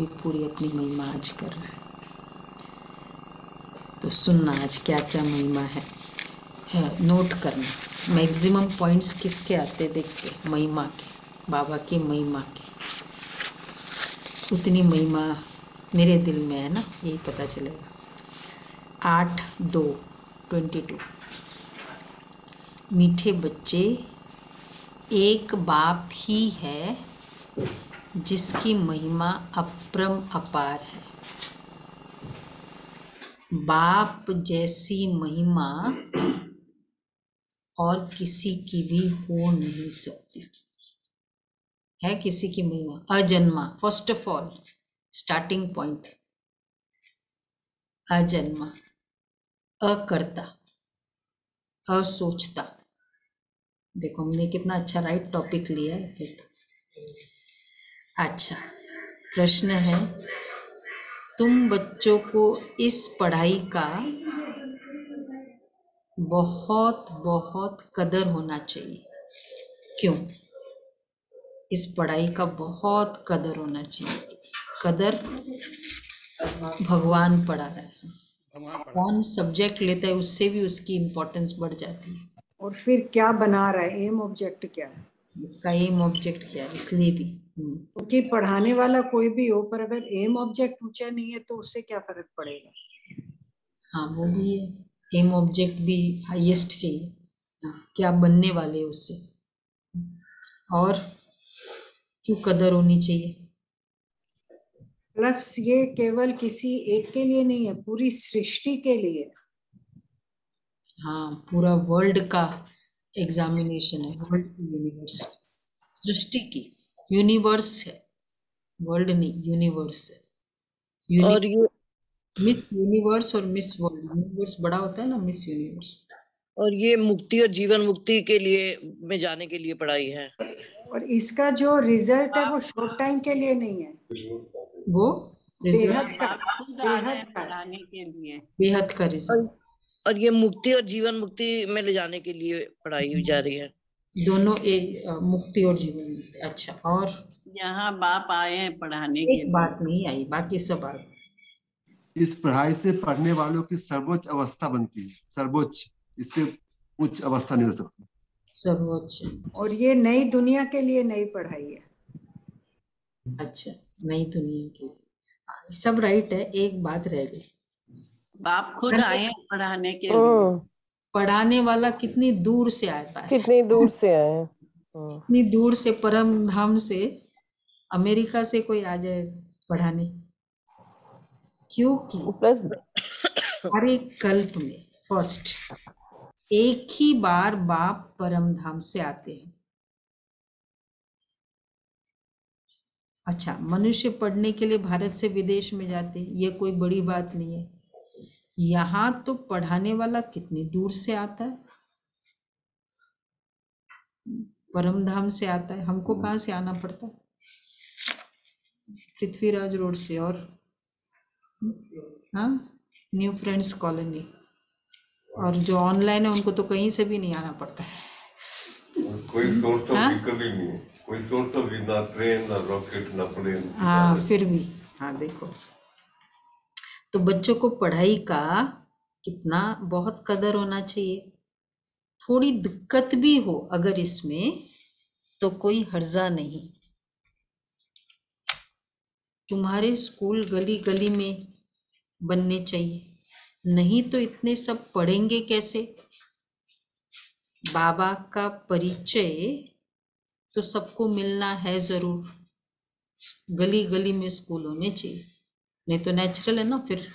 भी पूरी अपनी महिमा आज कर रहा है। तो सुनना आज क्या क्या महिमा है, है नोट करना। मैक्सिमम पॉइंट्स किसके आते देख के? महिमा के। बाबा की महिमा के। उतनी महिमा मेरे दिल में है ना यही पता चलेगा। आठ दो ट्वेंटी टू मीठे बच्चे एक बाप ही है जिसकी महिमा अप्रम अपार है। बाप जैसी महिमा और किसी की भी हो नहीं सकती। है किसी की महिमा? अजन्मा। First of all starting point अजन्मा। अकर्ता। असोचता। देखो, हमने कितना अच्छा राइट टॉपिक लिया है। अच्छा प्रश्न है तुम बच्चों को इस पढ़ाई का बहुत बहुत कदर होना चाहिए। क्यों? इस पढ़ाई का बहुत कदर होना चाहिए। कदर भगवान पढ़ा रहा है। कौन सब्जेक्ट लेता है उससे भी उसकी इम्पोर्टेंस बढ़ जाती है। और फिर क्या बना रहा है? एम ऑब्जेक्ट क्या है? इसका एम ऑब्जेक्ट क्या है? इसलिए भी। क्योंकि पढ़ाने वाला कोई भी हो पर अगर एम ऑब्जेक्ट ऊँचा नहीं है तो उससे क्या फ़र्क पड़ेगा? हाँ वो भी है। एम ऑब्जेक्ट भी हाईएस्ट चाहिए। हाँ, क्या बनने वाले हैं उससे? और क्यों कदर होनी चाहिए? प्लस ये केवल किसी एक के लिए नहीं है पूरी सृष्टि के लिए। हाँ पूरा वर्ल्ड का एग्जामिनेशन है। वर्ल्ड की यूनिवर्स सृष्टि की। यूनिवर्स है। वर्ल्ड नहीं यूनिवर्स है। और ये मिस यूनिवर्स और मिस वर्ल्ड। यूनिवर्स बड़ा होता है ना मिस यूनिवर्स। और ये मुक्ति और जीवन मुक्ति के लिए में जाने के लिए पढ़ाई है। और इसका जो रिज़ल्ट है वो शॉर्ट टाइम के लिए नहीं है। वो बेहद का लिए। बेहद का रिज़ल्ट और ये मुक्ति और जीवन मुक्ति में ले जाने के लिए पढ़ाई जा रही है। दोनों एक मुक्ति और जीवन। मुक्ति अच्छा और? यहाँ बाप आए हैं पढ़ाने के बात नहीं आई बाकी सब आ इस पढ़ाई से पढ़ने वालों की सर्वोच्च अवस्था बनती है। सर्वोच्च इससे उच्च अवस्था नहीं हो सकती। सर्वोच्च। और ये नई दुनिया के लिए नई पढ़ाई है। अच्छा नई दुनिया के हाँ, सब राइट है एक बात रह गई। बाप खुद आए पढ़ाने के लिए। पढ़ाने वाला कितनी दूर से आता है? कितनी दूर से आए हम्म, कितनी दूर से परम धाम से अमेरिका से कोई आ जाए पढ़ाने? क्योंकि प्लस हर एक कल्प में फ़र्स्ट एक ही बार बाप परम धाम से आते हैं। अच्छा मनुष्य पढ़ने के लिए भारत से विदेश में जाते हैं ये कोई बड़ी बात नहीं है। यहाँ तो पढ़ाने वाला कितनी दूर से आता है? परम धाम से आता है। हमको कहाँ से आना पड़ता? है पृथ्वीराज रोड से और? हाँ? न्यू फ्रेंड्स कॉलोनी। और जो ऑनलाइन है उनको तो कहीं से भी नहीं आना पड़ता। है कोई सोर्स ऑफ़ हाँ? व्हीकल ही नहीं कोई सोर्स ऑफ़ ना ट्रेन ना रॉकेट ना प्लेन हाँ फिर भी। हाँ देखो। तो बच्चों को पढ़ाई का कितना बहुत कदर होना चाहिए। थोड़ी दिक्कत भी हो अगर इसमें तो कोई हर्जा नहीं। तुम्हारे स्कूल गली गली में बनने चाहिए। नहीं तो इतने सब पढ़ेंगे कैसे? बाबा का परिचय तो सबको मिलना है ज़रूर। गली गली में स्कूल होने चाहिए। नहीं तो नेचुरल है ना फिर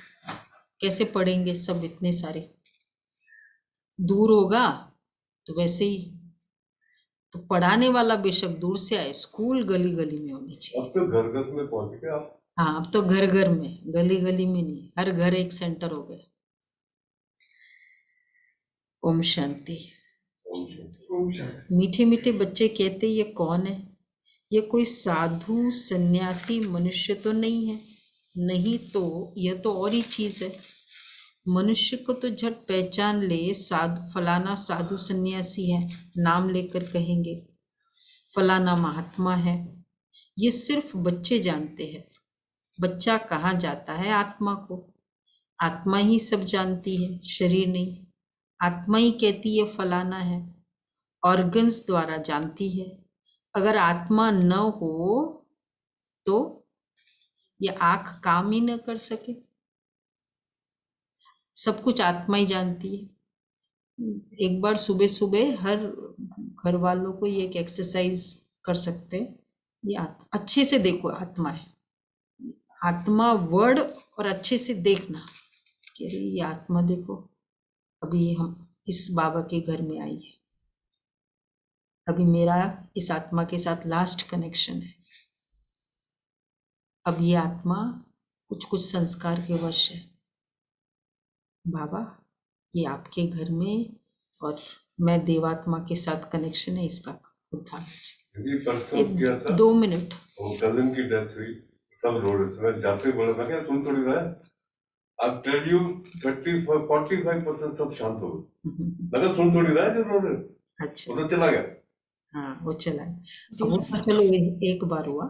कैसे पढ़ेंगे सब इतने सारे? दूर होगा तो वैसे ही। तो पढ़ाने वाला बेशक दूर से आए स्कूल गली गली में होनी चाहिए। अब तो घर घर में पहुँच गए आप। हाँ अब तो घर घर में गली गली में नहीं हर घर एक सेंटर हो गया। ओम शांति। मीठे मीठे बच्चे कहते ये कौन है? ये कोई साधु सन्यासी मनुष्य तो नहीं है। नहीं तो यह तो और ही चीज़ है। मनुष्य को तो झट पहचान ले, साधु, फलाना साधु सन्यासी है, नाम लेकर कहेंगे, फलाना महात्मा है। ये सिर्फ़ बच्चे जानते हैं। बच्चा कहाँ जाता है आत्मा को? आत्मा ही सब जानती है, शरीर नहीं। आत्मा ही कहती है फलाना है ऑर्गन्स द्वारा जानती है। अगर आत्मा न हो तो ये आँख काम ही न कर सके। सब कुछ आत्मा ही जानती है। एक बार सुबह सुबह हर घर वालों को ये एक एक्सरसाइज कर सकते हैं। ये अच्छे से देखो आत्मा है। आत्मा वर्ड और अच्छे से देखना कि अरे ये आत्मा देखो, अभी हम इस बाबा के घर में आई है। अभी मेरा इस आत्मा के साथ लास्ट कनेक्शन है। अब ये आत्मा कुछ कुछ संस्कार के वश है। बाबा ये आपके घर में और मैं देवात्मा के साथ कनेक्शन है इसका उद्धार था दो मिनट कज़न की डेथ हुई सब रो रहे थे मैं जाते बोला मैं क्या सुन थोड़ी रहा? अब tell you thirty forty five percent सब शांत हो गए। मैंने सुन थोड़ी रहा है जो रो रहे वो अच्छा तो चला गया। हाँ वो चला वो तो चलो एक बार हुआ।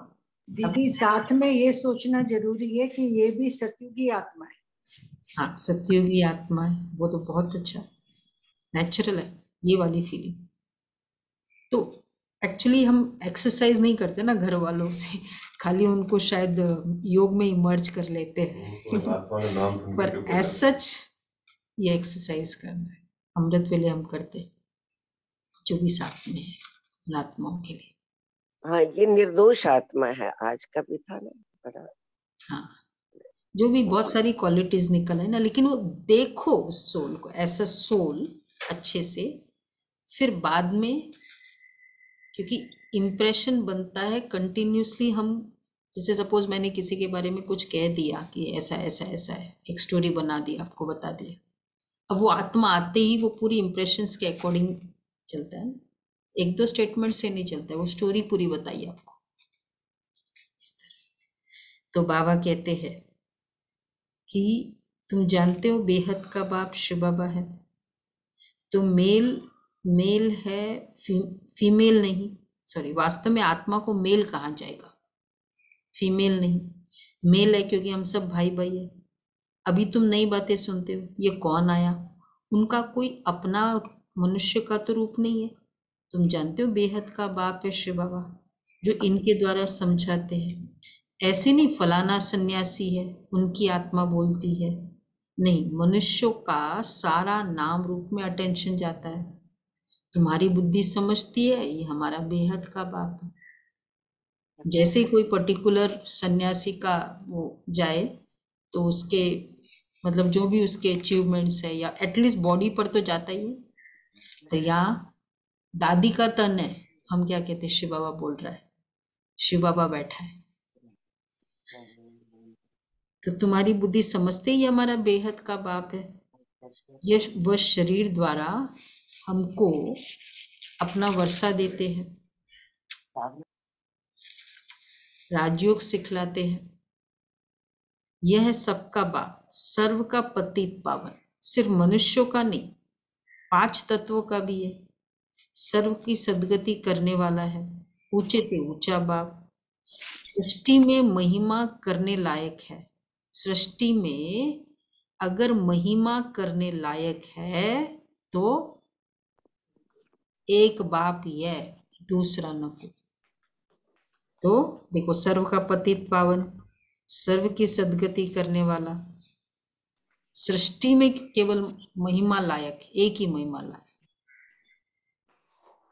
दीदी साथ में ये सोचना ज़रूरी है कि ये भी सतयुगी आत्मा है। हाँ सत्युगी आत्मा है। वो तो बहुत अच्छा नेचुरल है ये वाली फीलिंग तो एक्चुअली हम एक्सरसाइज नहीं करते ना घर वालों से। खाली उनको शायद योग में इमर्ज कर लेते हैं। सुन पर एज सच ये एक्सरसाइज करना है। अमृत वेले हम करते जो भी साथ में है आत्माओं के लिए। हाँ ये निर्दोष आत्मा है। आज का भी था ना बड़ा हाँ। जो भी बहुत सारी क्वालिटीज निकल है ना लेकिन वो देखो उस सोल को ऐसा सोल अच्छे से फिर बाद में क्योंकि इम्प्रेशन बनता है कंटिन्यूसली हम जैसे सपोज़ मैंने किसी के बारे में कुछ कह दिया कि ऐसा ऐसा ऐसा है एक स्टोरी बना दी आपको बता दिया। अब वो आत्मा आते ही वो पूरी इम्प्रेशंस के अकॉर्डिंग चलता है ना। एक दो स्टेटमेंट से नहीं चलता है वो स्टोरी पूरी बताइए आपको। तो बाबा कहते हैं कि तुम जानते हो बेहद का बाप शिव बाबा है? तो मेल मेल है फ़ी, फीमेल नहीं सॉरी वास्तव में आत्मा को मेल कहा जाएगा। फीमेल नहीं। मेल है क्योंकि हम सब भाई भाई है। अभी तुम नई बातें सुनते हो ये कौन आया? उनका कोई अपना मनुष्य का तो रूप नहीं है। तुम जानते हो बेहद का बाप है शिव बाबा, जो इनके द्वारा समझाते हैं। ऐसे नहीं, फलाना सन्यासी है, उनकी आत्मा बोलती है। नहीं, मनुष्यों का सारा नाम रूप में अटेंशन जाता है। तुम्हारी बुद्धि समझती है, ये हमारा बेहद का बाप है। जैसे ही कोई पर्टिकुलर सन्यासी का वो जाए तो उसके मतलब जो भी उसके अचीवमेंट्स है, या एटलीस्ट बॉडी पर तो जाता ही है। तो यहाँ दादी का तन है, हम क्या कहते हैं, शिव बाबा बोल रहा है। शिव बाबा बैठा है। तो तुम्हारी बुद्धि समझते ही हमारा बेहद का बाप है। ये वह शरीर द्वारा हमको अपना वर्षा देते हैं। राजयोग सिखलाते हैं। यह है सबका बाप, सर्व का पतित पावन। सिर्फ़ मनुष्यों का नहीं, पाँच तत्वों का भी है। सर्व की सदगति करने वाला है। ऊँचे पे ऊँचा बाप। सृष्टि में महिमा करने लायक है। सृष्टि में अगर महिमा करने लायक है तो एक बाप यह दूसरा न हो। तो देखो, सर्व का पतित पावन, सर्व की सदगति करने वाला। सृष्टि में केवल महिमा लायक, एक ही महिमा लायक।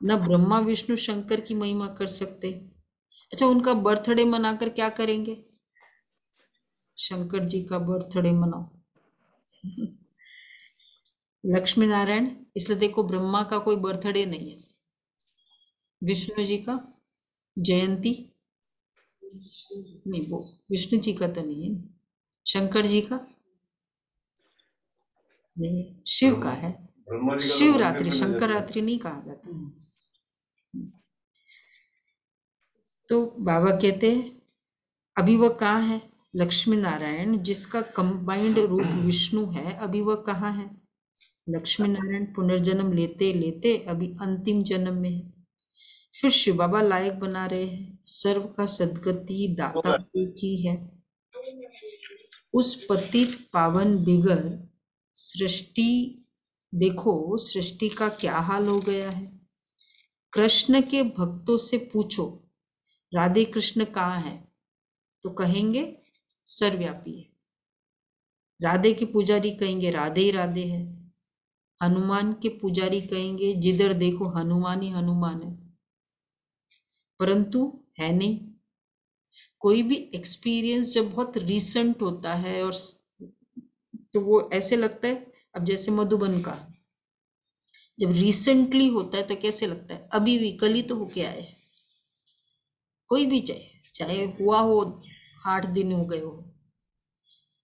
न ब्रह्मा, विष्णु, शंकर की महिमा कर सकते। अच्छा उनका बर्थडे मनाकर क्या करेंगे? शंकर जी का बर्थडे मनाओ। लक्ष्मी नारायण इसलिए देखो ब्रह्मा का कोई बर्थडे नहीं है। विष्णु जी का जयंती? नहीं, वो विष्णु जी का तो नहीं है। शंकर जी का? नहीं, शिव का है। शिवरात्रि मंदिर में शंकर रात्रि नहीं कहा जाता तो बाबा कहते हैं अभी वह कहाँ है? लक्ष्मी नारायण जिसका कंबाइंड रूप विष्णु है अभी वह कहाँ है? लक्ष्मी नारायण पुनर्जन्म लेते लेते अभी अंतिम जन्म में है। फिर शिव बाबा लायक बना रहे हैं। सर्व का सदगति दाता की है। उस पतित पावन बिगर सृष्टि देखो, सृष्टि का क्या हाल हो गया है? कृष्ण के भक्तों से पूछो, राधे कृष्ण कहाँ है? तो कहेंगे, सर्वव्यापी है। राधे के पुजारी कहेंगे, राधे ही राधे है। हनुमान के पुजारी कहेंगे, जिधर देखो हनुमान ही हनुमान है। परंतु है नहीं। कोई भी एक्सपीरियंस जब बहुत रिसेंट होता है और तो वो ऐसे लगता है अब जैसे मधुबन का, जब रिसेंटली होता है तो कैसे लगता है? अभी भी, कल ही तो होके आए कोई भी चाहे चाहे हुआ हो, आठ दिन हो गए हो।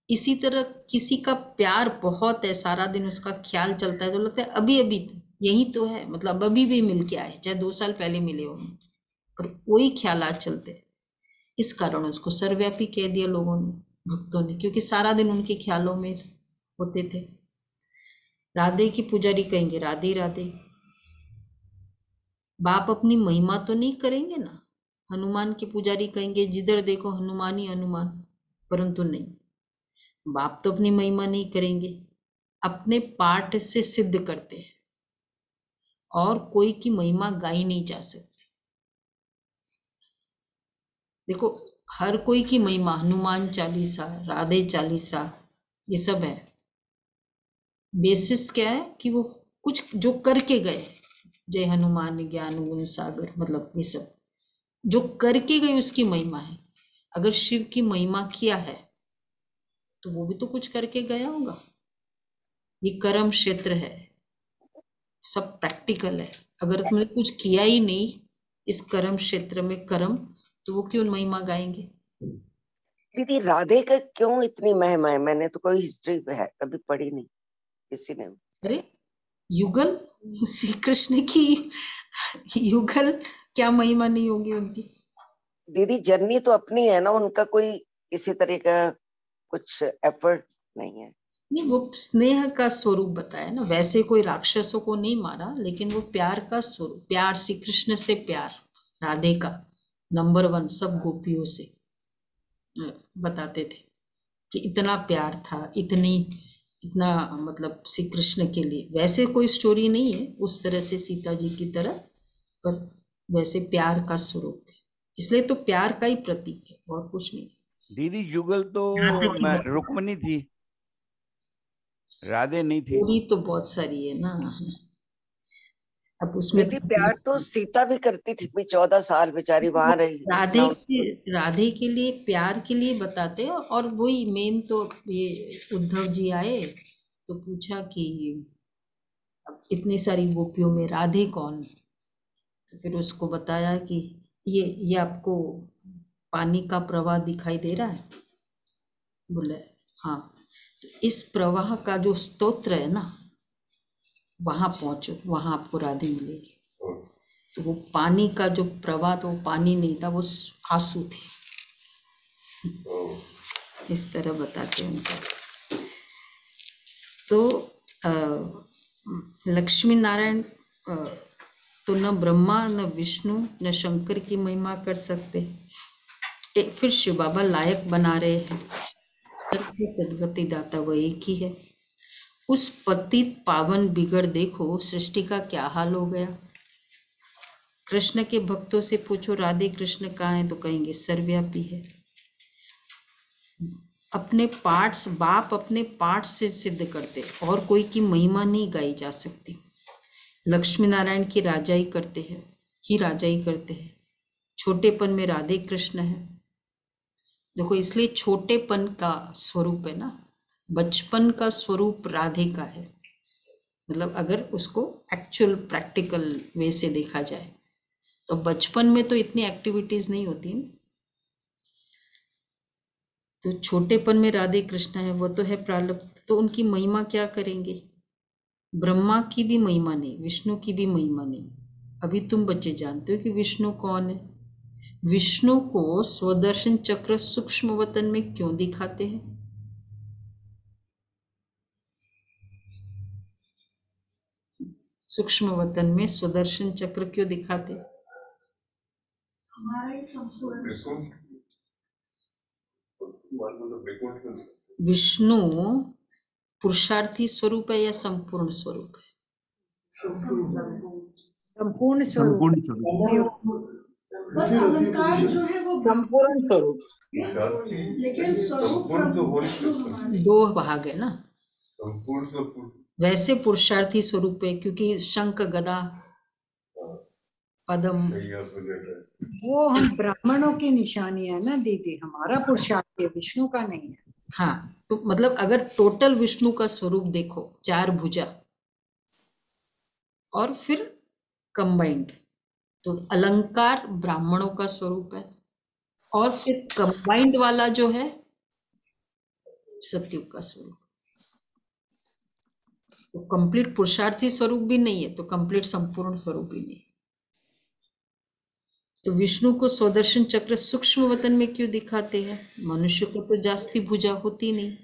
इसी तरह किसी का प्यार बहुत है, सारा दिन उसका ख्याल चलता है तो लगता है अभी अभी तो यही तो है। मतलब अभी भी मिल के आए, चाहे दो साल पहले मिले हो, पर वही ख्यालात चलते इस कारण उसको सर्वव्यापी कह दिया लोगों ने, भक्तों ने, क्योंकि सारा दिन उनके ख्यालों में होते थे। राधे की पुजारी कहेंगे, राधे राधे। बाप अपनी महिमा तो नहीं करेंगे ना? हनुमान के पुजारी कहेंगे, जिधर देखो हनुमान ही हनुमान, परंतु नहीं। बाप तो अपनी महिमा नहीं करेंगे, अपने पाठ से सिद्ध करते हैं। और कोई की महिमा गाई नहीं जा सकती। देखो, हर कोई की महिमा, हनुमान चालीसा, राधे चालीसा, ये सब है। बेसिस क्या है कि वो कुछ जो करके गए, जय हनुमान, ज्ञान, गुण, सागर मतलब ये सब। जो करके गए उसकी महिमा है। अगर शिव की महिमा किया है तो वो भी तो कुछ करके गया होगा। ये कर्म क्षेत्र है। सब प्रैक्टिकल है। अगर तुमने कुछ किया ही नहीं इस कर्म क्षेत्र में कर्म तो वो क्यों महिमा गाएँगे? दीदी, राधे का क्यों इतनी महिमा है? मैंने तो कोई हिस्ट्री है, कभी पढ़ी नहीं। किसी ने अरे युगल? श्री कृष्ण की युगल? क्या महिमा नहीं होगी उनकी? दीदी जर्नी तो अपनी है ना उनका कोई किसी तरह का कुछ एफर्ट नहीं है। नहीं वो स्नेह का स्वरूप बताया ना वैसे कोई राक्षसों को नहीं मारा लेकिन वो प्यार का स्वरूप प्यार श्री कृष्ण से प्यार राधे का नंबर वन सब गोपियों से बताते थे कि इतना प्यार था इतनी इतना मतलब श्री कृष्ण के लिए। वैसे कोई स्टोरी नहीं है उस तरह से सीता जी की तरह पर वैसे प्यार का स्वरूप है। इसलिए तो प्यार का ही प्रतीक है और कुछ नहीं। दीदी युगल तो रुक्मणी थी। राधे नहीं थी। तो बहुत सारी है ना। अब उसमें दीदी प्यार तो सीता भी करती थी भी चौदह साल बेचारी वहाँ रही। राधे के राधे के लिए प्यार के लिए बताते और वही मेन तो ये उद्धव जी आए तो पूछा कि अब इतनी सारी गोपियों में राधे कौन? तो फिर उसको बताया कि ये ये आपको पानी का प्रवाह दिखाई दे रहा है? बोले हाँ। तो इस प्रवाह का जो स्तोत्र है ना वहाँ पहुंचो वहाँ आपको राधे मिलेगी। तो वो पानी का जो प्रवाह तो वो पानी नहीं था वो आँसू थे। इस तरह बताते हैं उनको। तो लक्ष्मी नारायण तो न ब्रह्मा न विष्णु न शंकर की महिमा कर सकते। एक फिर शिव बाबा लायक बना रहे हैं। सबके सदगति दाता वो एक ही है। उस पतित पावन बिगड़ देखो, सृष्टि का क्या हाल हो गया? कृष्ण के भक्तों से पूछो, राधे कृष्ण कहाँ है? तो कहेंगे, सर्वव्यापी है। अपने पार्ट्स बाप अपने पार्ट से सिद्ध करते, और कोई की महिमा नहीं गाई जा सकती। लक्ष्मी नारायण की राजाई करते हैं, ही राजाई करते हैं। छोटेपन में राधे कृष्ण है। देखो, इसलिए छोटेपन का स्वरूप है ना। बचपन का स्वरूप राधे का है। मतलब अगर उसको एक्चुअल प्रैक्टिकल वे से देखा जाए तो बचपन में तो इतनी एक्टिविटीज़ नहीं होती तो छोटेपन में राधे कृष्ण है, वो तो है प्रारब्ध तो उनकी महिमा क्या करेंगे? ब्रह्मा की भी महिमा नहीं, विष्णु की भी महिमा नहीं। अभी तुम बच्चे जानते हो कि विष्णु कौन है? विष्णु को स्वदर्शन चक्र सूक्ष्म वतन में क्यों दिखाते हैं? सूक्ष्म वतन में स्वदर्शन चक्र क्यों दिखाते? विष्णु पुरुषार्थी स्वरूप है या संपूर्ण स्वरूप है? संपूर्ण स्वरूप। संपूर्ण संपूर्ण स्वरूप। लेकिन तो दो भाग है ना? संपूर्ण तो पूर्ण- वैसे पुरुषार्थी स्वरूप है क्योंकि शंख गदा पदम। वो हम ब्राह्मणों की निशानी है ना दीदी हमारा पुरुषार्थ है विष्णु का नहीं है हाँ तो मतलब अगर टोटल विष्णु का स्वरूप देखो चार भुजा और फिर कंबाइंड तो अलंकार ब्राह्मणों का स्वरूप है और फिर कंबाइंड वाला जो है सत्युग का स्वरूप तो कंप्लीट पुरुषार्थी स्वरूप भी नहीं है तो कंप्लीट संपूर्ण स्वरूप भी नहीं तो विष्णु को स्वदर्शन चक्र सूक्ष्म वतन में क्यों दिखाते हैं? मनुष्य को तो जास्ती भुजा होती नहीं।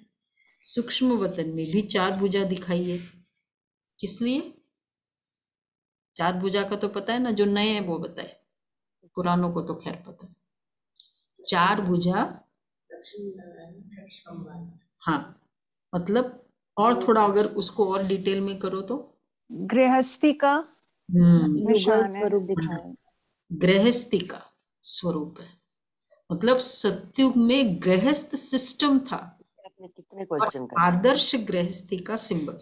सूक्ष्म वतन में भी चार भुजा दिखाई है किस लिए? चार भुजा का तो पता है ना जो नए हैं वो बताए। पुरानों को तो खैर पता है। चार भुजा। हाँ मतलब और थोड़ा अगर उसको और डिटेल में करो तो? गृहस्थी का हम्म। है। स्वरूप दिखाए। गृहस्थी का स्वरूप है। मतलब सत्युग में गृहस्थ सिस्टम था। आपने कितने क्वेश्चन आदर्श गृहस्थी का सिंबल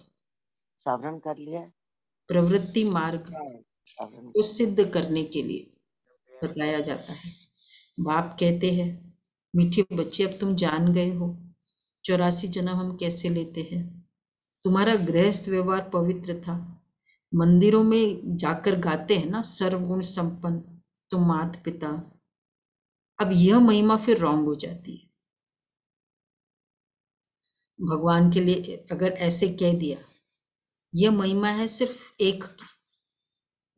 सावरण कर लिया? प्रवृत्ति मार्ग को सिद्ध करने के लिए बताया जाता है। बाप कहते हैं मीठे बच्चे अब तुम जान गए हो। चौरासी जन्म हम कैसे लेते हैं? तुम्हारा गृहस्थ व्यवहार पवित्र था। मंदिरों में जाकर गाते हैं ना, सर्वगुण संपन्न तुम मात पिता अब यह महिमा फिर रॉन्ग हो जाती है। भगवान के लिए अगर ऐसे कह दिया, यह महिमा है सिर्फ़ एक की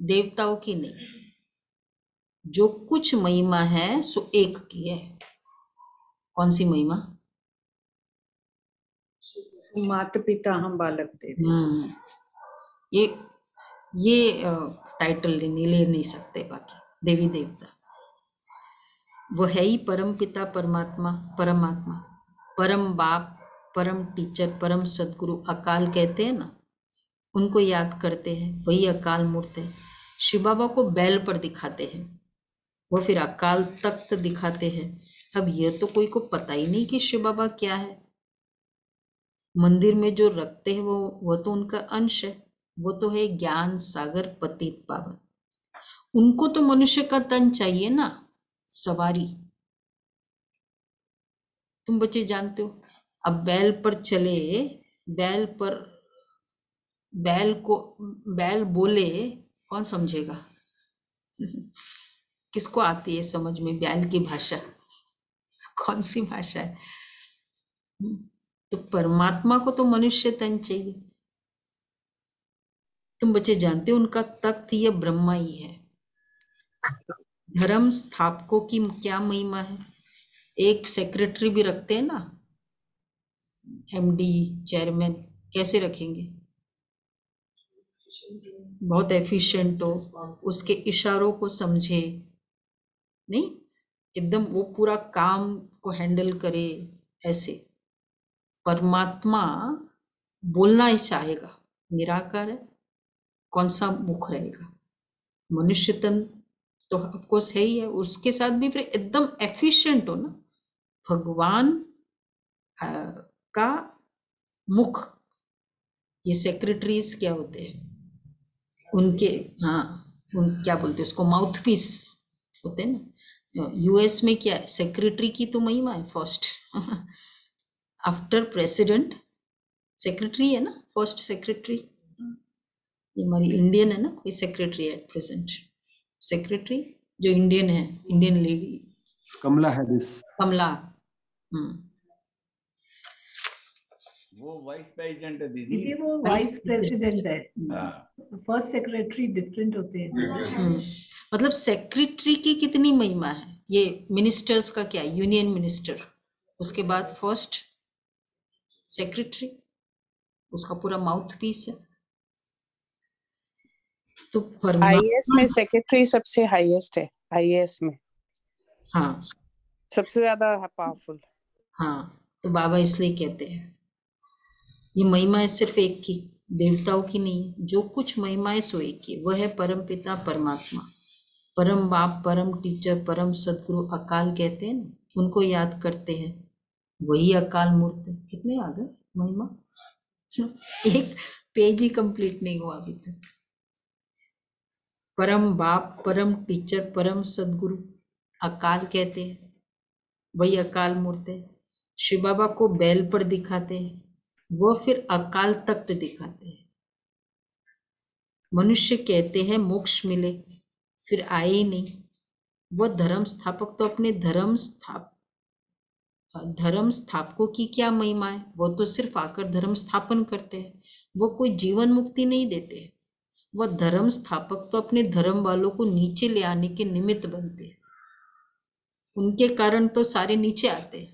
देवताओं की नहीं। जो कुछ महिमा है, सो एक की है। कौन सी महिमा? माता पिता हम बालक देव हम्म। ये ये टाइटल नहीं, ले नहीं सकते बाकी। देवी देवता। वो है ही परम पिता, परमात्मा परमात्मा। परम बाप, परम टीचर परम सदगुरु अकाल कहते हैं ना? उनको याद करते हैं, वही अकाल मूर्त है। शिव बाबा को बैल पर दिखाते हैं। वो फिर अकाल तख्त दिखाते हैं। अब यह तो कोई को पता ही नहीं कि शिव बाबा क्या है। मंदिर में जो रखते हैं वो वो तो उनका अंश है। वो तो है ज्ञान सागर पतित पावन। उनको तो मनुष्य का तन चाहिए ना, सवारी। तुम बच्चे जानते हो, अब बैल पर चले, बैल पर, बैल को, बैल बोले, कौन समझेगा? किसको आती है समझ में? बैल की भाषा। कौन सी भाषा है? तो परमात्मा को तो मनुष्य तन चाहिए। तुम बच्चे जानते हो उनका तख्त यह ब्रह्मा ही है। धर्म स्थापकों की क्या महिमा है? एक सेक्रेटरी भी रखते हैं ना? एमडी चेयरमैन कैसे रखेंगे? बहुत एफिशिएंट हो, उसके इशारों को समझे। नहीं, एकदम वो पूरा काम को हैंडल करे, ऐसे। परमात्मा बोलना ही चाहेगा, निराकार कौन सा मुख रहेगा? मनुष्य तन तो ऑफकोर्स है ही है, उसके साथ भी फिर एकदम एफिशिएंट हो ना। भगवान का मुख, ये सेक्रेटरीज क्या होते हैं? उनके हाँ उन क्या बोलते हैं उसको माउथ पीस होते हैं ना। यूएस में क्या है सेक्रेटरी की तो महिमा है फ़र्स्ट आफ्टर प्रेसिडेंट सेक्रेटरी है ना? फ़र्स्ट सेक्रेटरी ये हमारी इंडियन है ना? कोई सेक्रेटरी है प्रेजेंट सेक्रेटरी जो इंडियन है Indian lady Kamala Harris Kamala हम्म। वो वाइस प्रेसिडेंट है दीदी। दीदी वो वाइस प्रेसिडेंट है। हाँ। फ़र्स्ट सेक्रेटरी डिफरेंट होते हैं। हम्म, मतलब सेक्रेटरी की कितनी महिमा है? ये मिनिस्टर्स का क्या? यूनियन मिनिस्टर उसके बाद फ़र्स्ट सेक्रेटरी उसका पूरा माउथ पीस है। तो आईएएस में सेक्रेटरी सबसे हाईएस्ट है आईएएस में। हाँ। सबसे ज़्यादा पावरफुल हाँ तो बाबा इसलिए कहते हैं। ये महिमा है सिर्फ़ एक की देवताओं की नहीं जो कुछ महिमाएँ सो एक की वह है परम पिता परमात्मा। परम बाप परम टीचर परम सदगुरु अकाल कहते हैं उनको याद करते हैं। वही अकाल मूर्त है। कितने आ गए? महिमा? एक पेज ही कंप्लीट नहीं हुआ अभी तक। परम बाप, परम टीचर परम सदगुरु अकाल कहते हैं। वही अकाल मूर्त है। शिव बाबा को बैल पर दिखाते हैं। वो फिर अकाल तख्त दिखाते हैं। मनुष्य कहते हैं, मोक्ष मिले। फिर आए ही नहीं। वह धर्म स्थापक तो अपने धर्म स्थाप धर्म स्थापकों की क्या महिमा है? वो तो सिर्फ़ आकर धर्म स्थापन करते हैं। वो कोई जीवन मुक्ति नहीं देते वह धर्म स्थापक तो अपने धर्म वालों को नीचे ले आने के निमित्त बनते हैं। उनके कारण तो सारे नीचे आते हैं।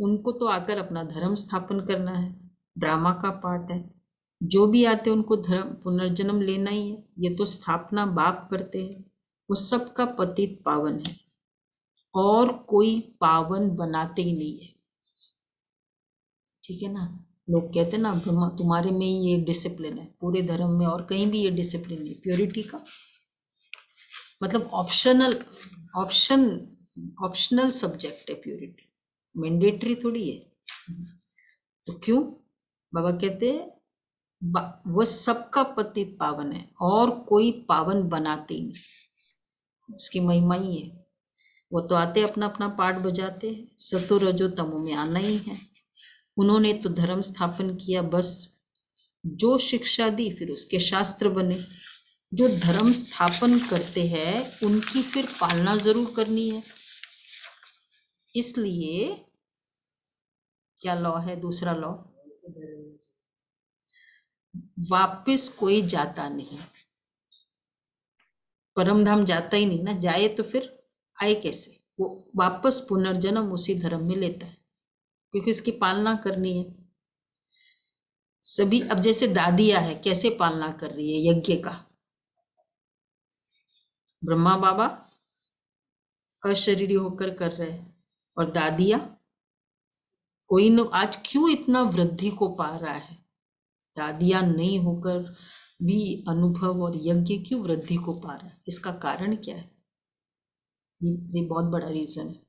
उनको तो आकर अपना धर्म स्थापन करना है। ड्रामा का पार्ट है। जो भी आते हैं, उनको धर्म, पुनर्जन्म लेना ही है। ये तो स्थापना बाप करते हैं। वो सबका पतित पावन है। और कोई पावन बनाते ही नहीं है। ठीक है ना? लोग कहते हैं ना तुम्हारे में ही ये डिसिप्लिन है। पूरे धर्म में और कहीं भी ये डिसिप्लिन नहीं प्योरिटी का मतलब ऑप्शनल ऑप्शन ऑप्शनल सब्जेक्ट है प्योरिटी मैंडेटरी थोड़ी है। तो क्यों? बाबा कहते हैं वह सबका पतित पावन है और कोई पावन बनाते ही नहीं इसकी महिमा ही है। वो तो आते अपना अपना पाठ बजाते हैं। सतो रजो तमो में आना ही है। उन्होंने तो धर्म स्थापन किया बस। जो शिक्षा दी, फिर उसके शास्त्र बने। जो धर्म स्थापन करते हैं, उनकी फिर पालना ज़रूर करनी है। इसलिए, क्या लॉ है? दूसरा लॉ। वापिस कोई जाता नहीं। परम धाम जाता ही नहीं ना। जाए तो फिर आए कैसे? वो वापस पुनर्जन्म उसी धर्म में लेता है, क्योंकि उसकी पालना करनी है। सभी, अब जैसे दादिया है, कैसे पालना कर रही है यज्ञ का? ब्रह्मा बाबा अशरीरी होकर कर रहे हैं, और दादिया, कोई न, आज क्यों इतना वृद्धि को पा रहा है? दादिया नहीं होकर भी अनुभव और यज्ञ क्यों वृद्धि को पा रहा है? इसका कारण क्या है? ये, ये बहुत बड़ा रीजन है।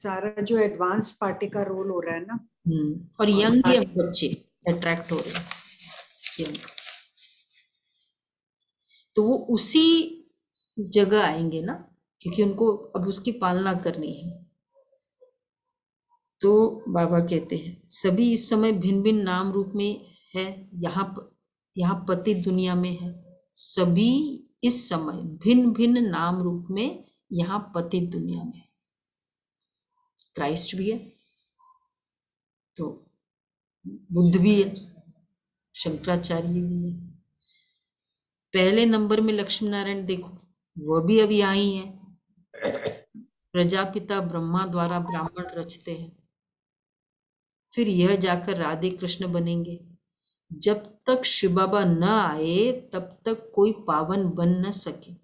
सारा जो एडवांस पार्टी का रोल हो रहा है ना। हम्म और यंग यंग बच्चे अट्रैक्ट हो रहे हैं। यंग तो वो उसी जगह आएँगे ना क्योंकि उनको अब उसकी पालना करनी है। तो बाबा कहते हैं सभी इस समय भिन्न भिन्न नाम रूप में है यहाँ यहाँ पति दुनिया में है। सभी इस समय भिन्न भिन्न नाम रूप में यहाँ पति दुनिया में क्राइस्ट भी है तो बुद्ध भी है, शंकराचार्य भी है। पहले नंबर में लक्ष्मी नारायण देखो, वह भी अभी आई है। प्रजापिता ब्रह्मा द्वारा ब्राह्मण रचते हैं। फिर यह जाकर राधे कृष्ण बनेंगे। जब तक शिव बाबा न आए, तब तक कोई पावन बन न सके।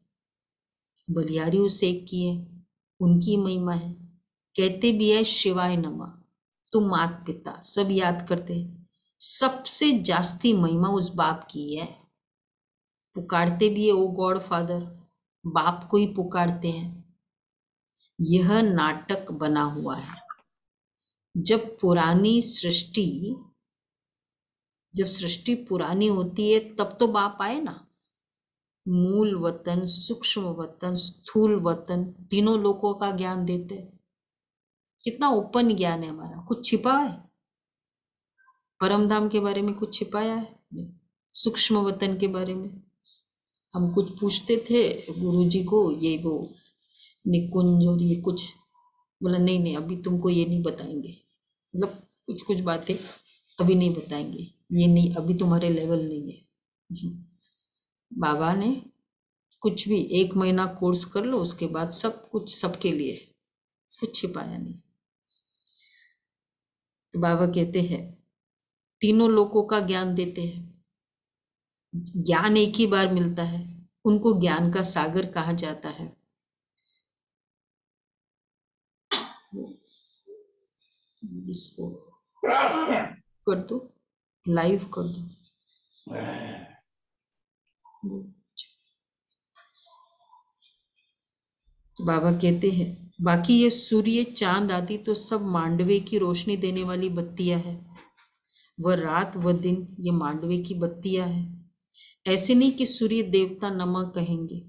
बलियारी उस एक की है उनकी महिमा है। कहते भी है, शिवाय नमा, तुम मात पिता, सब याद करते हैं। सबसे जास्ती महिमा उस बाप की है। पुकारते भी है, ओ गॉड फादर, बाप को ही पुकारते हैं। यह नाटक बना हुआ है। जब पुरानी सृष्टि, जब सृष्टि पुरानी होती है, तब तो बाप आए ना। मूल वतन, सूक्ष्म वतन, स्थूल वतन, तीनों लोगों का ज्ञान देते कितना ओपन ज्ञान है हमारा। कुछ छिपा है? परम धाम के बारे में कुछ छिपाया है? सूक्ष्म वतन के बारे में। हम कुछ पूछते थे गुरुजी को, ये वो निकुंज और ये कुछ। बोला, नहीं नहीं, अभी तुमको ये नहीं बताएँगे। मतलब कुछ कुछ बातें अभी नहीं बताएँगे। ये नहीं, अभी तुम्हारे लेवल नहीं है। बाबा ने कुछ भी एक महीना कोर्स कर लो, उसके बाद सब कुछ सबके लिए। कुछ छिपाया नहीं। तो बाबा कहते हैं, तीनों लोगों का ज्ञान देते हैं। ज्ञान एक ही बार मिलता है, उनको ज्ञान का सागर कहा जाता है। इसको कर दो लाइव कर दो। तो बाबा कहते हैं, बाकी ये सूर्य चाँद आदि तो सब मांडवे की रोशनी देने वाली बत्तियाँ है। वह रात व दिन ये मांडवे की बत्तियाँ है। ऐसे नहीं कि सूर्य देवता नमक कहेंगे।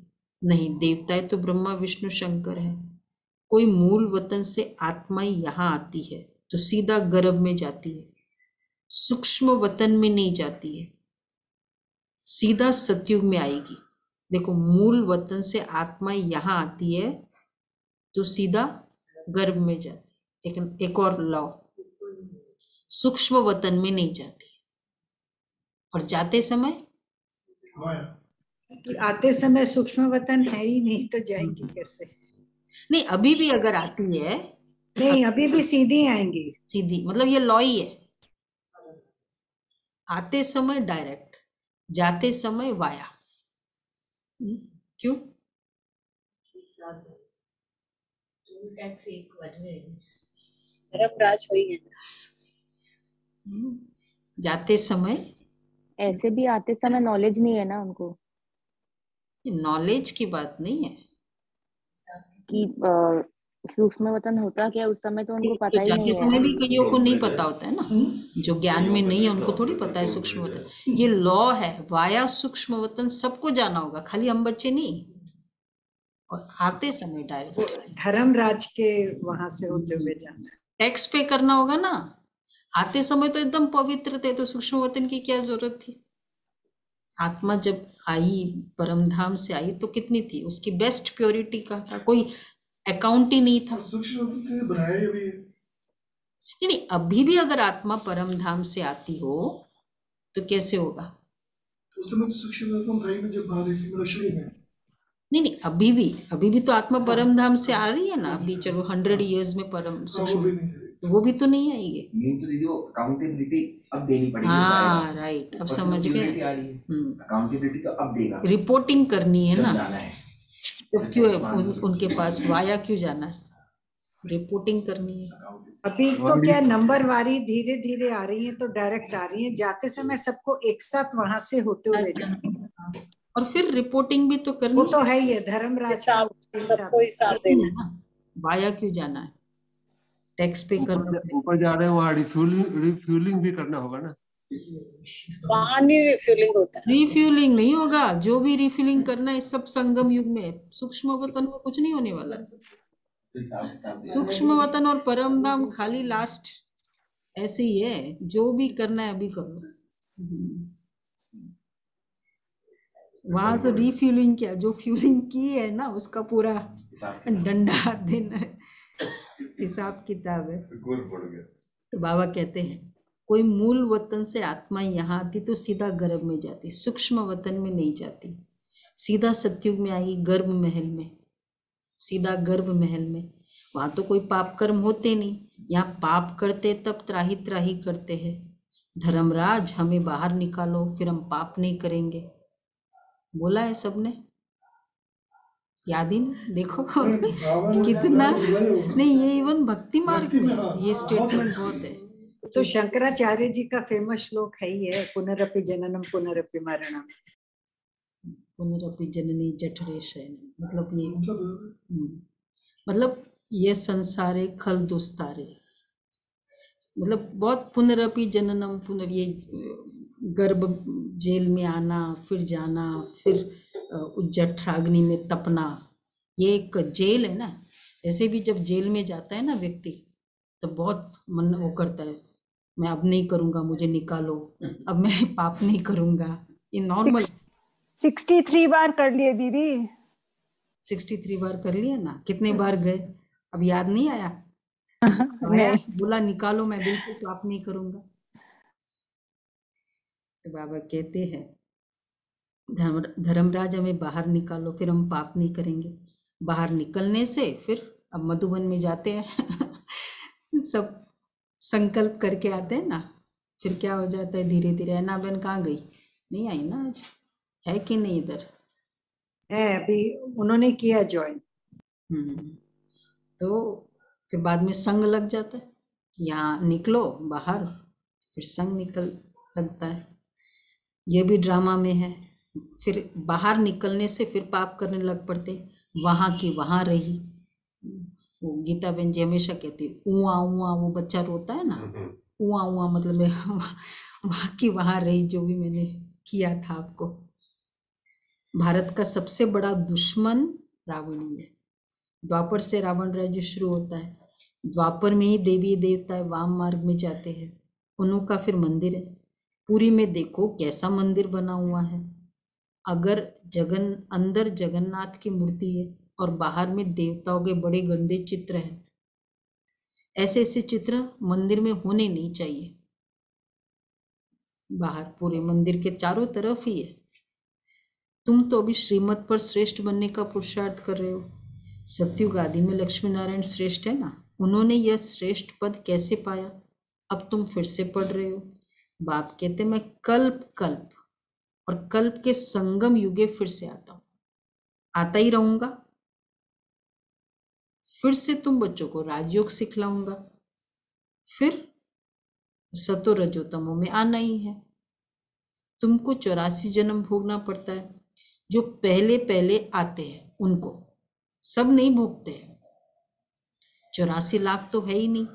नहीं, देवताएँ तो ब्रह्मा, विष्णु, शंकर है। कोई मूल वतन से आत्मा यहाँ आती है तो सीधा गर्भ में जाती है। सूक्ष्म वतन में नहीं जाती है। सीधा सतयुग में आएगी। देखो मूल वतन से आत्मा यहाँ आती है तो सीधा गर्भ में जाती है। एक, एक और लॉ। सूक्ष्म वतन में नहीं जाती और जाते समय? कि आते समय सूक्ष्म वतन है ही नहीं तो जाएँगी कैसे? नहीं अभी भी अगर आती है नहीं अभी भी सीधी आएँगी। सीधी मतलब ये लॉ ही है। आते समय डायरेक्ट। जाते समय वाया। हम्म, क्यों? है। हम्म, जाते समय? ऐसे भी आते समय नॉलेज नहीं है ना उनको। नॉलेज की बात नहीं है। कि सूक्ष्म वतन होता क्या? है, उस समय तो उनको पता ही नहीं समय भी कईयों को नहीं पता होता है ना? जो ज्ञान में नहीं है उनको थोड़ी पता है सूक्ष्म वतन। ये लॉ है वाया सूक्ष्म वतन सबको जाना होगा खाली हम बच्चे नहीं। और आते समय डायरेक्ट धर्मराज के वहाँ से होते हुए जाना टैक्स पे करना होगा ना? आते समय तो एकदम पवित्र थे तो सूक्ष्म वतन की क्या ज़रूरत थी? आत्मा जब आई परम धाम से आई तो कितनी थी? उसकी बेस्ट प्योरिटी का था? कोई अकाउंट ही नहीं था। बनाए भी नहीं नहीं अभी भी अगर आत्मा परम धाम से आती हो तो कैसे होगा? उस समय तो सूक्ष्म था ही जब बाहर शुरू में। नहीं नहीं अभी भी अभी भी तो आत्मा परम धाम से आ रही है ना अभी चलो हंड्रेड इयर्स में परम हाँ, वो सूक्ष्म। भी तो वो भी तो नहीं आएगी तो अकाउंटेबिलिटी अब देनी पड़ेगी हाँ राइट अब समझ गए। है। हम्म। अकाउंटेबिलिटी तो अब देगा। रिपोर्टिंग करनी है ना। है। तो क्यों उन, उनके पास वाया क्यों जाना है? रिपोर्टिंग करनी है। अभी तो क्या नंबर वारी धीरे धीरे आ रही है तो डायरेक्ट आ रही है। जाते समय सबको एक साथ वहाँ से होते हुए जाना और फिर रिपोर्टिंग भी तो करनी वो तो है ही है धर्मराज का हिसाब ही देना ना। वाया क्यों जाना है? टैक्स पे करना ऊपर ऊपर जा रहे हैं वहाँ रिफ्यूलिंग रिफ्यूलिंग भी करना होगा ना। वहाँ नहीं रिफ्यूलिंग होता है। रिफ्यूलिंग नहीं होगा। जो भी रिफ्यूलिंग करना है सब संगम युग में सूक्ष्म वतन में कुछ नहीं होने वाला। सूक्ष्म वतन और परम धाम खाली लास्ट ऐसे ही है। जो भी करना है अभी करो। वहाँ तो रिफ्यूलिंग क्या। जो फ्यूलिंग की है ना उसका पूरा डंडा देना है। हिसाब किताब है। गोल पड़ गया। तो बाबा कहते हैं कोई मूल वतन से आत्मा यहाँ आती तो सीधा गर्भ में जाती सूक्ष्म वतन में नहीं जाती। सीधा सत्युग में आई गर्भ महल में सीधा गर्भ महल में। वहाँ तो कोई पाप कर्म होते नहीं। यहाँ पाप करते तब त्राही त्राही करते हैं। धर्मराज हमें बाहर निकालो फिर हम पाप नहीं करेंगे। बोला है सबने। याद ही नहीं। देखो। कितना नहीं ये इवन भक्ति मार्ग में ये स्टेटमेंट बहुत है। तो शंकराचार्य जी का फ़ेमस श्लोक है ही है पुनरअपि जननम पुनरअपि मरणम। पुनरअपि जननी जठरे शयनम। मतलब ये हम्म, मतलब ये संसारे खल दुस्तारे। मतलब बहुत पुनरअपि जननम पुनर ये गर्भ जेल में आना फिर जाना फिर जठराग्नि में तपना ये एक जेल है ना। ऐसे भी जब जेल में जाता है ना व्यक्ति तो बहुत मन वो करता है। मैं अब नहीं करूँगा मुझे निकालो। अब मैं पाप नहीं करूँगा। ये नॉर्मल सिक्सटी थ्री बार कर लिए दीदी। सिक्सटी थ्री बार कर लिया ना? कितने बार गए? अब याद नहीं आया? नहीं। बोला निकालो मैं बिल्कुल पाप नहीं करूँगा। तो बाबा कहते हैं धर्म धर्मराज हमें बाहर निकालो फिर हम पाप नहीं करेंगे। बाहर निकलने से फिर अब मधुबन में जाते हैं। सब संकल्प करके आते हैं ना फिर क्या हो जाता है धीरे धीरे ऐना बहन कहाँ गई? नहीं आई ना आज है कि नहीं इधर? है अभी उन्होंने किया ज्वाइन हम्म तो फिर बाद में संग लग जाता है यहाँ निकलो बाहर फिर संग निकल लगता है। ये भी ड्रामा में है फिर बाहर निकलने से फिर पाप करने लग पड़ते वहाँ की वहाँ रही। वो गीता बहन जी हमेशा कहती ऊआ ऊआ वो बच्चा रोता है ना ऊआ उआ मतलब मैं वहाँ की वहाँ रही जो भी मैंने किया था आपको। भारत का सबसे बड़ा दुश्मन रावण ही है। द्वापर से रावण राज्य शुरू होता है। द्वापर में ही देवी देवता वाम मार्ग में जाते हैं। उन्हों का फिर मंदिर है। पूरी में देखो कैसा मंदिर बना हुआ है। अगर जगन अंदर जगन्नाथ की मूर्ति है और बाहर में देवताओं के बड़े गंदे चित्र हैं। ऐसे ऐसे चित्र मंदिर में होने नहीं चाहिए। बाहर पूरे मंदिर के चारों तरफ़ ही है। तुम तो अभी श्रीमत पर श्रेष्ठ बनने का पुरुषार्थ कर रहे हो। सत्युग आदि में लक्ष्मी नारायण श्रेष्ठ है ना? उन्होंने यह श्रेष्ठ पद कैसे पाया? अब तुम फिर से पढ़ रहे हो। बाप कहते, मैं कल्प कल्प और कल्प के संगम युगे फिर से आता हूँ। आता ही रहूँगा। फिर से तुम बच्चों को राजयोग सिखलाऊँगा। फिर सतो रजोतमो में आना ही है। तुमको चौरासी जन्म भोगना पड़ता है। जो पहले पहले आते हैं, उनको सब नहीं भोगते हैं। चौरासी लाख तो है ही नहीं।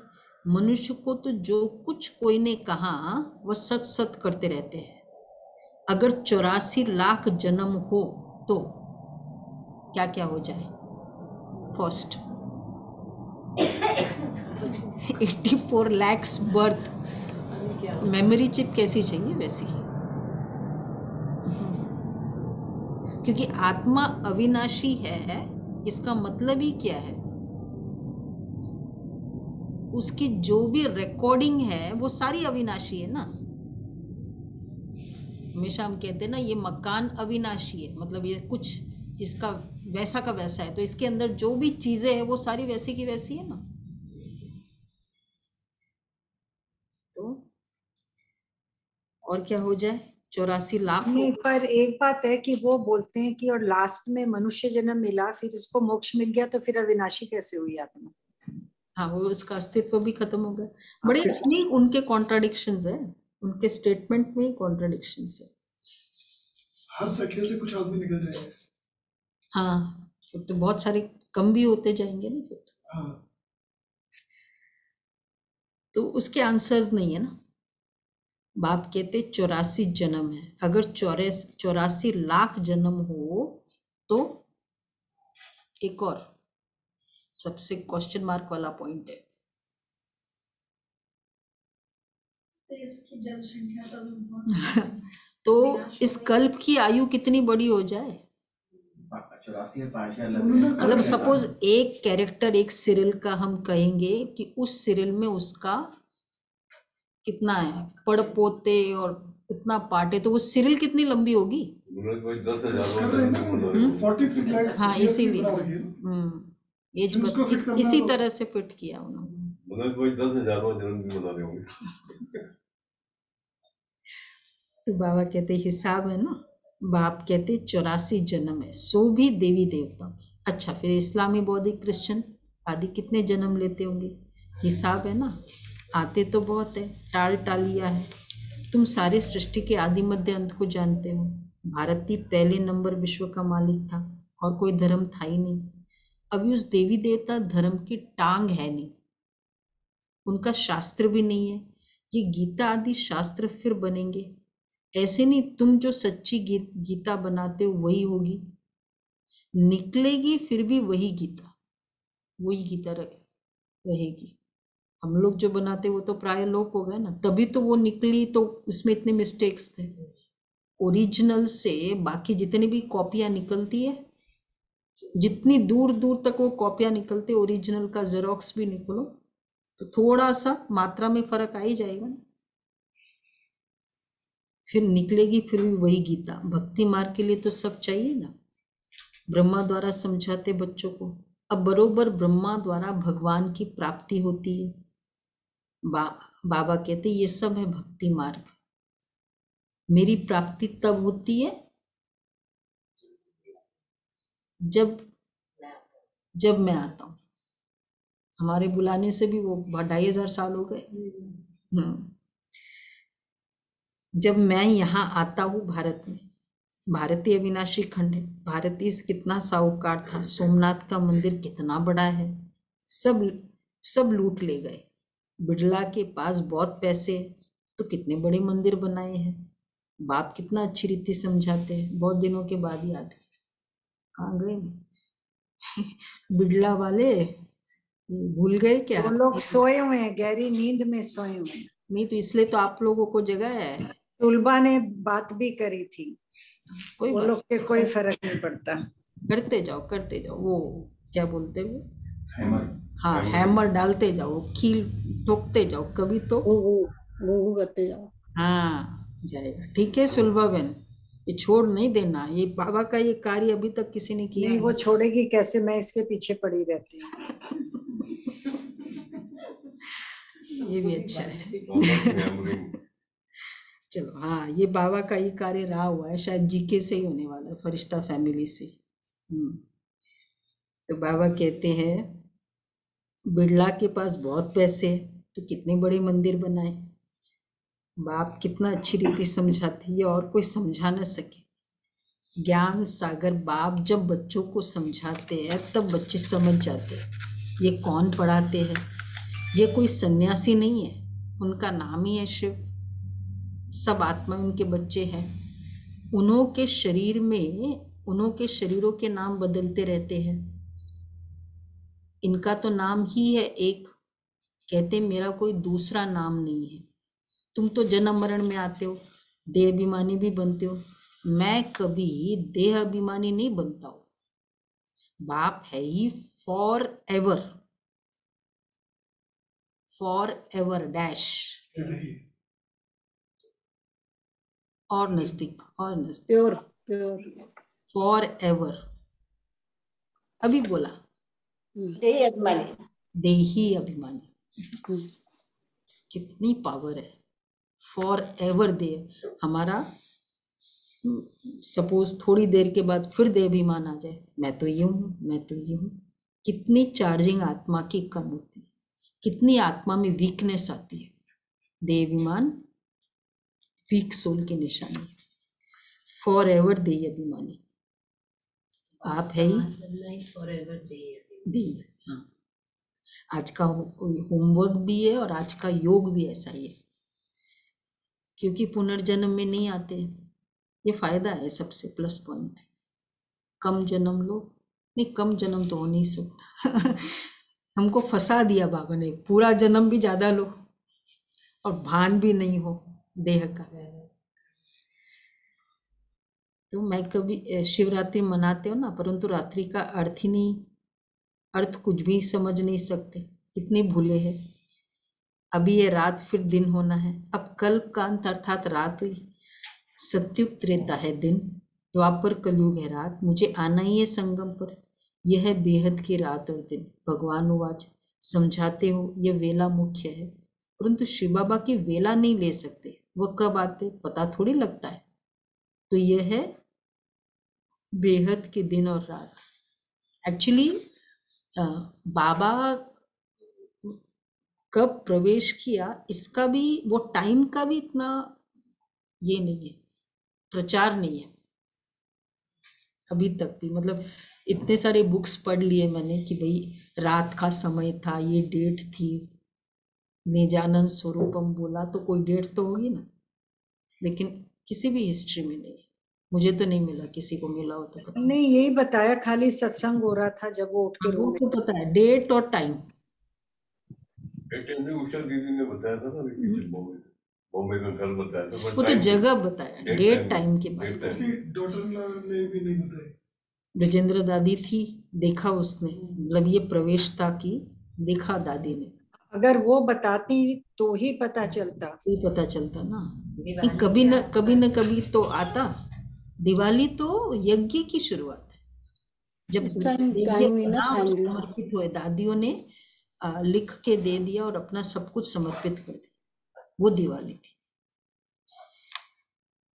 मनुष्य को तो जो कुछ कोई ने कहा, वह सत सत करते रहते हैं। अगर चौरासी लाख जन्म हो तो क्या क्या हो जाए? First. 84 lakhs birth memory chip कैसी चाहिए? वैसी क्योंकि आत्मा अविनाशी है, इसका मतलब ही क्या है? उसकी जो भी रिकॉर्डिंग है, वो सारी अविनाशी है ना? हमेशा हम कहते हैं ना, ये मकान अविनाशी है। मतलब ये कुछ इसका, वैसा का वैसा है। तो इसके अंदर जो भी चीज़ें हैं, वो सारी वैसी की वैसी है ना तो और क्या हो जाए? चौरासी लाख नहीं पर एक बात है कि वो बोलते हैं कि और लास्ट में मनुष्य जन्म मिला फिर उसको मोक्ष मिल गया तो फिर अविनाशी कैसे हुई आत्मा? हाँ वो उसका अस्तित्व भी खत्म हो गया। बड़े नहीं उनके कॉन्ट्राडिक्शंस है। उनके स्टेटमेंट में ही कॉन्ट्राडिक्शंस है। हर सेकंड से कुछ आदमी निकल जाएँगे। हाँ तो बहुत सारे कम भी होते जाएँगे ना फिर हाँ। तो उसके आंसर्स नहीं है ना? बाप कहते चौरासी जन्म है। अगर चौरासी चौरासी लाख जन्म हो तो एक और सबसे क्वेश्चन मार्क वाला पॉइंट है। तो बहुत तो इस कल्प की आयु कितनी बड़ी हो जाए? मतलब सपोज़ एक कैरेक्टर एक सीरियल का हम कहेंगे कि उस सीरियल में उसका कितना है? पड़ पोते और इतना पार्ट है तो वो सीरियल कितनी लंबी होगी? थ्री लैक्स हाँ इसीलिए। हम्म। एज fit इस, इसी तो- तरह से फिट किया उन्होंने। होंगे। तो बाबा कहते हिसाब है ना? बाप कहते चौरासी जन्म है सो भी देवी देवता अच्छा फिर इस्लामी बौद्धिक क्रिश्चियन आदि कितने जन्म लेते होंगे? हिसाब है ना? आते तो बहुत है टाल टालिया है। तुम सारे सृष्टि के आदि मध्य अंत को जानते हो। भारत ही पहले नंबर विश्व का मालिक था और कोई धर्म था ही नहीं। अभी उस देवी देवता धर्म की टांग है नहीं। उनका शास्त्र भी नहीं है। ये गीता आदि शास्त्र फिर बनेंगे। ऐसे नहीं तुम जो सच्ची गी, गीता बनाते हो वही होगी। निकलेगी फिर भी वही गीता। वही गीता रहे रहेगी। हम लोग जो बनाते वो तो प्राय लोप हो गए ना। तभी तो वो निकली तो उसमें इतने मिस्टेक्स थे। ओरिजिनल से बाकी जितनी भी कॉपियाँ निकलती है, जितनी दूर दूर तक वो कॉपियाँ निकलते ओरिजिनल का जेरोक्स भी निकलो तो थोड़ा सा मात्रा में फ़र्क आ ही जाएगा फिर निकलेगी फिर भी वही गीता। भक्ति मार्ग के लिए तो सब चाहिए ना। ब्रह्मा द्वारा समझाते बच्चों को। अब बरोबर ब्रह्मा द्वारा भगवान की प्राप्ति होती है। बा, बाबा कहते ये सब है भक्ति मार्ग। मेरी प्राप्ति तब होती है जब जब मैं आता हूँ। हमारे बुलाने से भी वो ढाई हज़ार साल हो गए। हम्म। जब मैं यहाँ आता हूँ भारत में भारतीय विनाशी खंड है। भारतीय कितना साहूकार था सोमनाथ का मंदिर कितना बड़ा है सब सब लूट ले गए। बिड़ला के पास बहुत पैसे है तो कितने बड़े मंदिर बनाए हैं? बाप कितना अच्छी रीति समझाते हैं। बहुत दिनों के बाद ही। आते कहाँ गए बिड़ला वाले? भूल गए क्या? वो लोग सोए हुए हैं गहरी नींद में सोए हुए हैं। नहीं तो इसलिए तो आप लोगों को जगह है। तुलबा ने बात भी करी थी। कोई वो लोग के कोई फ़र्क नहीं पड़ता। करते जाओ करते जाओ। वो क्या बोलते हैं वो? हैमर। हाँ हैमर। डालते जाओ कील ठोकते जाओ कभी तो। गूगू करते जाओ। हाँ जाएगा। ठीक है सुलभा बहन ये छोड़ नहीं देना। ये बाबा का ये कार्य अभी तक किसी ने किया नहीं वो छोड़ेगी कैसे? मैं इसके पीछे पड़ी रहती हूँ। ये भी अच्छा है। चलो हाँ ये बाबा का ये कार्य रहा हुआ है शायद जीके से ही होने वाला है फरिश्ता फैमिली से। हम्म। तो बाबा कहते हैं बिड़ला के पास बहुत पैसे है। तो कितने बड़े मंदिर बनाए। बाप कितना अच्छी रीति समझाते ये और कोई समझा ना सके। ज्ञान सागर बाप जब बच्चों को समझाते हैं, तब बच्चे समझ जाते हैं। ये कौन पढ़ाते हैं? ये कोई सन्यासी नहीं है। उनका नाम ही है शिव। सब आत्मा उनके बच्चे हैं। उन्हों के शरीर में, उन्हों के शरीरों के नाम बदलते रहते हैं। इनका तो नाम ही है एक कहते मेरा कोई दूसरा नाम नहीं है। तुम तो जन्म मरण में आते हो देह अभिमानी भी बनते हो। मैं कभी देह अभिमानी नहीं बनता हूँ। बाप है ही forever forever dash और नज़दीक और नज़दीक। प्योर प्योर फॉर एवर अभी बोला। देही अभिमानी। कितनी पावर है। फॉर एवर दे हमारा सपोज़ थोड़ी देर के बाद फिर दे अभिमान आ जाए। मैं तो ये हूँ मैं तो ये हूँ। कितनी चार्जिंग आत्मा की कम होती है। कितनी आत्मा में वीकनेस आती है। देह वीक सोल की निशानी फॉर एवर दे अभिमानी आप है ही? Forever day. दी हाँ। आज का होमवर्क भी है और आज का योग भी ऐसा ही है। क्योंकि पुनर्जन्म में नहीं आते ये फ़ायदा है सबसे प्लस पॉइंट है। कम जन्म लो। नहीं, कम जन्म तो हो नहीं सकता। हमको फंसा दिया बाबा ने, पूरा जन्म भी ज़्यादा लो और भान भी नहीं हो, देह का। तो मैं कभी शिवरात्रि मनाते हो ना, परंतु रात्रि का अर्थ ही नहीं। अर्थ कुछ भी समझ नहीं सकते। कितने भूले हैं। अभी ये रात फिर दिन होना है। अब कल्प का अंत अर्थात रात हुई सत्युग त्रेता है दिन। द्वापर कलयुग है रात। मुझे आना ही है संगम पर। यह है बेहद की रात और दिन। भगवान उवाच समझाते हो, यह वेला मुख्य है। परंतु शिव बाबा की वेला नहीं ले सकते। वह कब आते, पता थोड़ी लगता है। तो यह है बेहद के दिन और रात। एक्चुअली बाबा कब प्रवेश किया, इसका भी, वो टाइम का भी इतना ये नहीं है, प्रचार नहीं है अभी तक भी मतलब इतने सारे बुक्स पढ़ लिए मैंने कि भाई रात का समय था, ये डेट थी, निजानंद स्वरूपम बोला तो कोई डेट तो होगी ना लेकिन किसी भी हिस्ट्री में नहीं। मुझे तो नहीं मिला किसी को मिला हो तो पता नहीं। यही बताया खाली सत्संग हो रहा था जब वो उठ के वो रो तो पता है डेट और टाइम। उषा दीदी ने बताया था ना बॉम्बे का घर बताया था वो तो जगह बताया डेट टाइम की बात उसकी डॉटर ने भी नहीं बताई ब्रजेंद्र दादी थी देखा उसने मतलब ये प्रवेश था कि देखा दादी ने। अगर वो बताती तो ही पता चलता। ये पता चलता ना कभी न कभी न कभी तो आता। दिवाली तो यज्ञ की शुरुआत है। जब। समर्पित हुए दादियों ने लिख के दे दिया और अपना सब कुछ समर्पित कर दिया। वो दिवाली थी।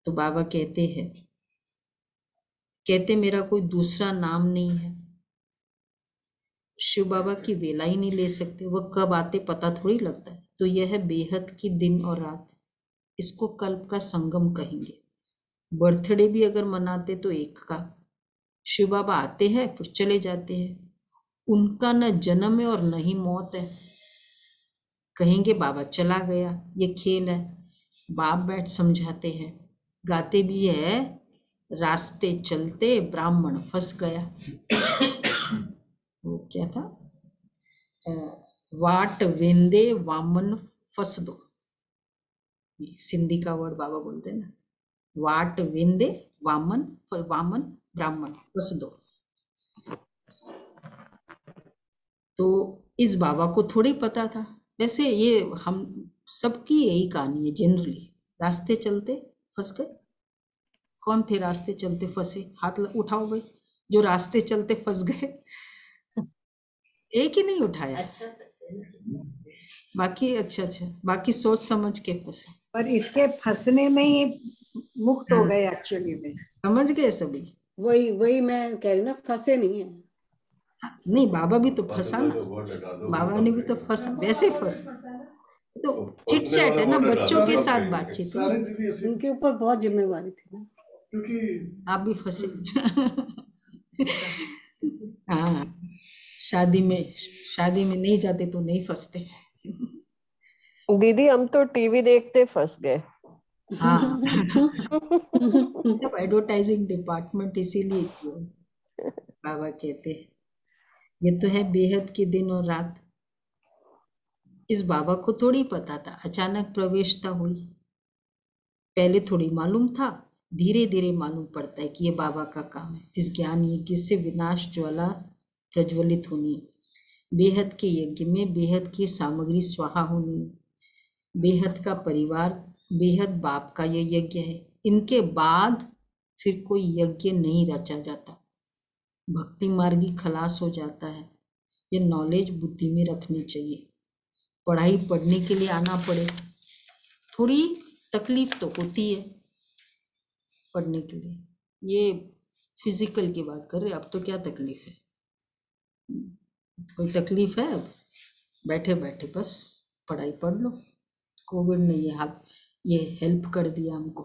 तो बाबा कहते हैं कहते मेरा कोई दूसरा नाम नहीं है। शिव बाबा की वेला ही नहीं ले सकते। वह कब आते पता थोड़ी लगता है। तो यह है बेहद की दिन और रात इसको कल्प का संगम कहेंगे। बर्थडे भी अगर मनाते तो एक का। शिव बाबा आते हैं, फिर चले जाते हैं। उनका न जन्म है और न ही मौत है। कहेंगे, बाबा चला गया, ये खेल है। बाप बैठ समझाते हैं। गाते भी है, रास्ते चलते ब्राह्मण फंस गया। वो क्या था? वाट वेंदे वामन फंस दो सिंधी का वर्ड बाबा बोलते हैं ना। वाट वेंदे वामन फ- वामन ब्राह्मण फंस दो तो इस बाबा को थोड़ी पता था। वैसे ये हम सबकी यही कहानी है जनरली रास्ते चलते फंस गए कौन थे रास्ते चलते फंसे? हाथ उठाओ भाई। जो रास्ते चलते फंस गए। एक ही नहीं उठाया। अच्छा बाकी अच्छा अच्छा। बाकी सोच समझ के फंसे। पर इसके फंसने में ही मुक्त हो गए एक्चुअली में समझ गए सभी। वही वही मैं कह रही ना फंसे नहीं है। नहीं बाबा भी तो फंसा ना। बाबा ने भी तो फंसा वैसे फंसा। तो चिट चैट है ना बच्चों के साथ बातचीत उनके ऊपर बहुत जिम्मेवारी थी ना। क्योंकि आप भी फंसे। हाँ शादी में शादी में नहीं जाते तो नहीं फंसते। दीदी हम तो टीवी देखते फंस गए। सब एडवर्टाइजिंग डिपार्टमेंट इसीलिए बाबा कहते हैं, ये तो है बेहद की दिन और रात। इस बाबा को थोड़ी पता था, अचानक प्रवेशता हुई। पहले थोड़ी मालूम था धीरे धीरे मालूम पड़ता है कि ये बाबा का काम है। इस ज्ञान यज्ञ से विनाश ज्वाला प्रज्वलित होनी, बेहद के यज्ञ में बेहद की सामग्री स्वाहा होनी, बेहद का परिवार बेहद बाप का ये यज्ञ है। इनके बाद फिर कोई यज्ञ नहीं रचा जाता। भक्ति मार्गी खलास हो जाता है। ये नॉलेज बुद्धि में रखनी चाहिए। पढ़ाई पढ़ने के लिए आना पड़े। थोड़ी तकलीफ़ तो होती है पढ़ने के लिए। ये फ़िज़िकल की बात कर रहे अब तो क्या तकलीफ़ है? कोई तकलीफ़ है? अब बैठे बैठे बस पढ़ाई पढ़ लो। कोविड ने ये हाल ये हेल्प कर दिया हमको।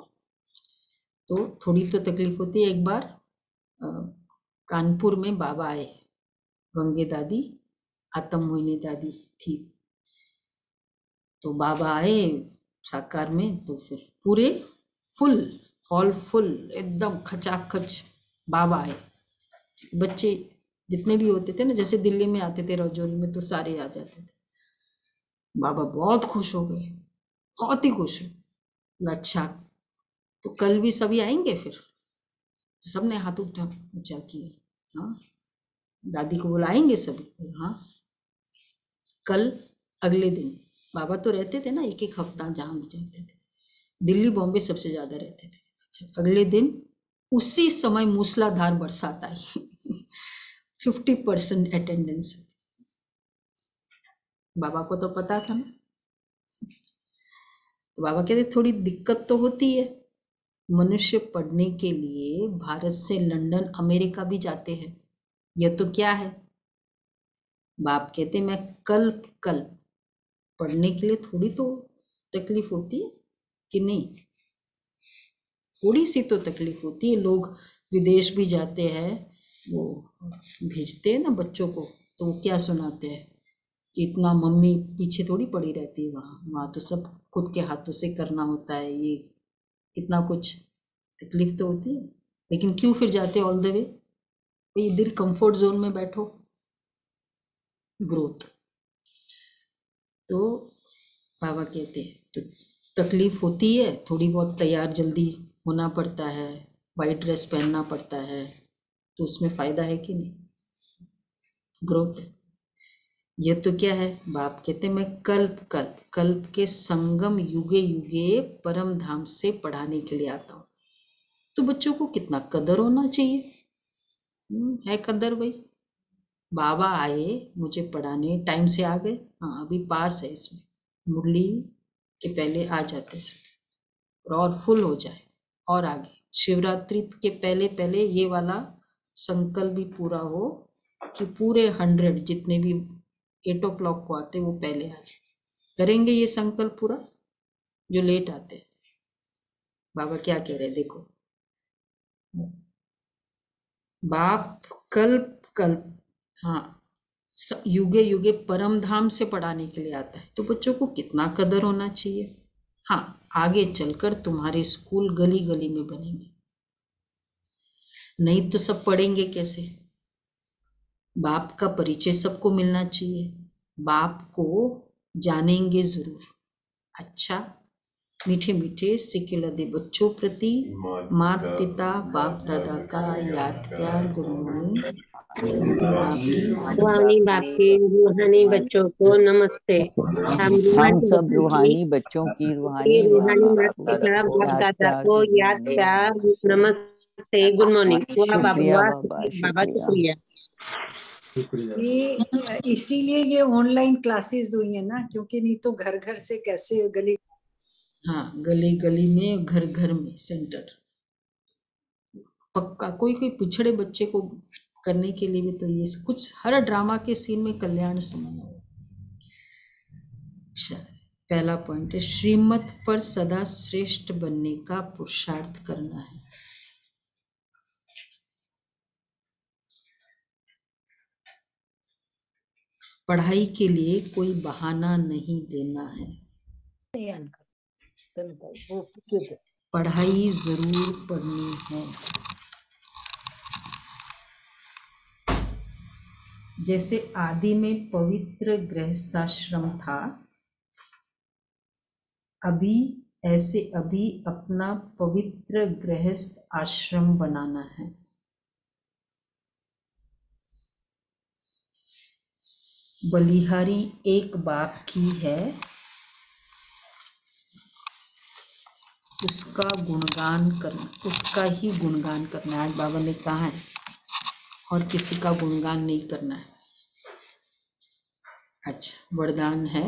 तो थोड़ी तो तकलीफ़ होती है एक बार। कानपुर में बाबा आए गंगे दादी, आतम मोहिनी दादी थी। तो बाबा आए साकार में तो फिर पूरे फुल हॉल फुल एकदम खचाखच बाबा आए। बच्चे जितने भी होते थे ना, जैसे दिल्ली में आते थे रजौरी में तो सारे आ जाते थे। बाबा बहुत खुश हो गए, बहुत ही खुश हो अच्छा तो कल भी सभी आएँगे फिर? तो सबने हाथ उठा ऊँचा किए हाँ दादी को बुलाएँगे सभी? हाँ। कल, अगले दिन। बाबा तो रहते थे ना, एक एक हफ़्ता जहाँ भी जाते थे। दिल्ली, बॉम्बे सबसे ज़्यादा रहते थे। अच्छा अगले दिन उसी समय मूसलाधार बरसात आई। Fifty percent attendance. बाबा को तो पता था ना। तो बाबा कहते थोड़ी दिक्कत तो होती है। मनुष्य पढ़ने के लिए भारत से लंदन, अमेरिका भी जाते हैं। यह तो क्या है? बाप कहते मैं कल कल पढ़ने के लिए थोड़ी तो तकलीफ़ होती है कि नहीं? थोड़ी सी तो तकलीफ़ होती है। लोग विदेश भी जाते हैं, वो भेजते हैं ना बच्चों को तो वो क्या सुनाते हैं? कि इतना मम्मी पीछे थोड़ी पड़ी रहती है वहाँ। वहाँ तो सब खुद के हाथों से करना होता है, ये कितना कुछ तकलीफ़ तो होती है। लेकिन क्यों फिर जाते ऑल द वे भाई, इधर कंफर्ट जोन में बैठो। ग्रोथ तो बाबा कहते हैं तो तकलीफ़ होती है, थोड़ी बहुत तैयार जल्दी होना पड़ता है वाइट ड्रेस पहनना पड़ता है तो उसमें फ़ायदा है कि नहीं? ग्रोथ ये तो क्या है? बाप कहते मैं कल्प कल्प कल्प के संगम युगे युगे परम धाम से पढ़ाने के लिए आता हूँ। तो बच्चों को कितना कदर होना चाहिए? हम्म, है कदर भाई। बाबा आए मुझे पढ़ाने टाइम से आ गए। हाँ अभी पास है इसमें। मुरली के पहले आ जाते सब और फुल हो जाए। और आगे। शिवरात्रि के पहले पहले ये वाला संकल्प भी पूरा हो कि पूरे हंड्रेड जितने भी एट ओ क्लॉक को आते वो पहले आए। करेंगे ये संकल्प पूरा? जो लेट आते हैं। बाबा क्या कह रहे देखो। बाप कल्प कल्प। हाँ। युगे युगे परम धाम से पढ़ाने के लिए आता है। तो बच्चों को कितना कदर होना चाहिए? हाँ आगे चलकर तुम्हारे स्कूल गली गली में बनेंगे। नहीं तो सब पढ़ेंगे कैसे? बाप का परिचय सबको मिलना चाहिए। बाप को जानेंगे ज़रूर। अच्छा मीठे मीठे सिके लदे बच्चों प्रति। मात पिता बाप दादा का याद प्यार गुरु रूहानी बाप के रूहानी बच्चों को नमस्ते। हम सब रूहानी बच्चों की रूहानी रूहानी माँ माता पिता बाप दादा को याद प्यार नमस्ते गुड मॉर्निंग। बाबा शुक्रिया। ये इसीलिए ये ऑनलाइन क्लासेस हुई है ना क्योंकि नहीं तो घर घर से कैसे गली हाँ गली गली में घर घर में सेंटर पक्का कोई कोई पिछड़े बच्चे को करने के लिए भी तो ये कुछ हर ड्रामा के सीन में कल्याण समाना अच्छा पहला पॉइंट है श्रीमत पर सदा श्रेष्ठ बनने का पुरुषार्थ करना है। पढ़ाई के लिए कोई बहाना नहीं देना है। पढ़ाई ज़रूर पढ़नी है। जैसे आदि में पवित्र गृहस्थाश्रम था अभी ऐसे अभी अपना पवित्र गृहस्थ आश्रम बनाना है। बलिहारी एक बाप की है। उसका गुणगान करना उसका ही गुणगान करना आज बाबा ने कहा है, और किसी का गुणगान नहीं करना है। अच्छा वरदान है।